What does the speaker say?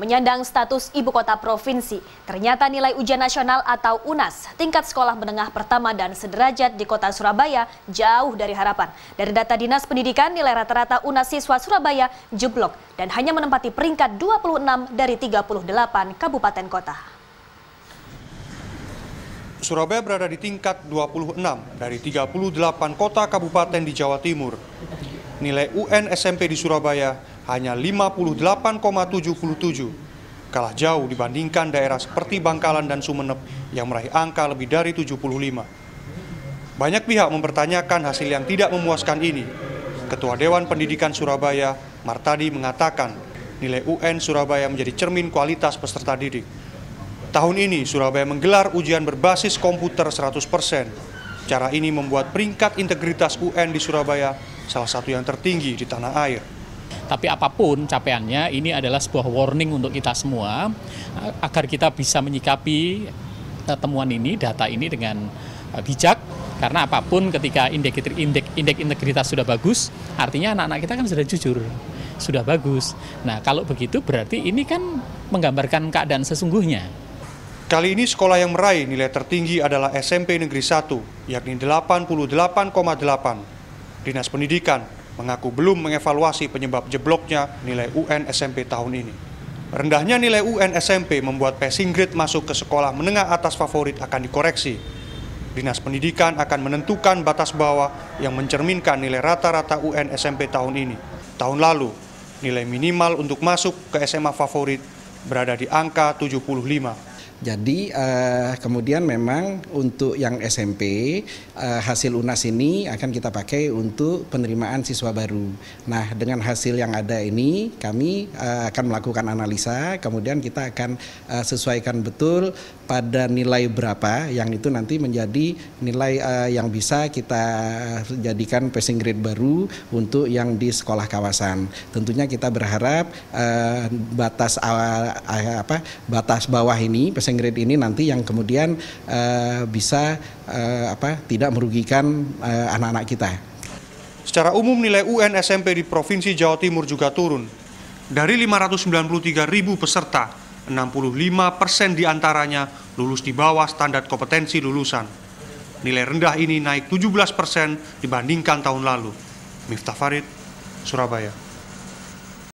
Menyandang status ibu kota provinsi, ternyata nilai ujian nasional atau UNAS tingkat sekolah menengah pertama dan sederajat di kota Surabaya jauh dari harapan. Dari data Dinas Pendidikan, nilai rata-rata UNAS siswa Surabaya jeblok dan hanya menempati peringkat 26 dari 38 kabupaten kota. Surabaya berada di tingkat 26 dari 38 kota kabupaten di Jawa Timur. Nilai UN SMP di Surabaya hanya 58,77, kalah jauh dibandingkan daerah seperti Bangkalan dan Sumeneb yang meraih angka lebih dari 75. Banyak pihak mempertanyakan hasil yang tidak memuaskan ini. Ketua Dewan Pendidikan Surabaya, Martadi mengatakan nilai UN Surabaya menjadi cermin kualitas peserta didik. Tahun ini Surabaya menggelar ujian berbasis komputer 100%. Cara ini membuat peringkat integritas UN di Surabaya salah satu yang tertinggi di tanah air. Tapi apa pun capaiannya, ini adalah sebuah warning untuk kita semua eh, agar kita bisa menyikapi eh, temuan ini, data ini dengan eh, bijak. Karena apa pun ketika indeks, indeks, indeks integritas sudah bagus, artinya anak-anak kita kan sudah jujur, sudah bagus. Nah kalau begitu berarti ini kan menggambarkan keadaan sesungguhnya. Kali ini sekolah yang meraih nilai tertinggi adalah SMP Negeri 1, yakni 88,8. Dinas Pendidikan mengaku belum mengevaluasi penyebab jebloknya nilai UN SMP tahun ini. Rendahnya nilai UN SMP membuat passing grade masuk ke sekolah menengah atas favorit akan dikoreksi. Dinas Pendidikan akan menentukan batas bawah yang mencerminkan nilai rata-rata UN SMP tahun ini. Tahun lalu, nilai minimal untuk masuk ke SMA favorit berada di angka 75. Jadi uh, kemudian memang untuk yang SMP uh, eh, hasil UNAS ini akan kita pakai untuk penerimaan siswa baru. Nah dengan hasil yang ada ini kami uh, akan melakukan analisa, kemudian kita akan uh, sesuaikan betul pada nilai berapa yang itu nanti menjadi nilai uh, yang bisa kita jadikan passing grade baru untuk yang di sekolah kawasan. Tentunya kita berharap uh, batas uh, apa batas bawah ini passing grade ini nanti yang kemudian uh, bisa uh, apa tidak merugikan eh, anak-anak uh, kita. Secara umum nilai UN SMP di Provinsi Jawa Timur juga turun. Dari 593 ribu peserta, 65 persen di antaranya lulus di bawah standar kompetensi lulusan. Nilai rendah ini naik 17 persen dibandingkan tahun lalu. Miftah Farid, Surabaya.